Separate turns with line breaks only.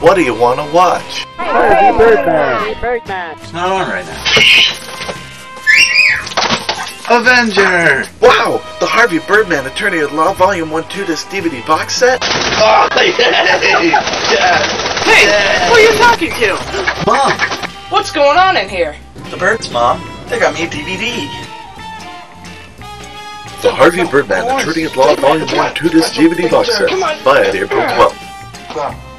What do you want to watch?
Harvey Birdman.
Birdman.
It's not on right now. Avenger!
Wow! The Harvey Birdman Attorney at Law Volume 1 2 Disc DVD box set?
Oh, yay! Yeah!
Hey, who are you talking to?
Mom!
What's going on in here?
The birds, Mom. They got me a DVD.
The Harvey Birdman Attorney at Law Volume 1 2 Disc DVD box set. Buy it April 12th.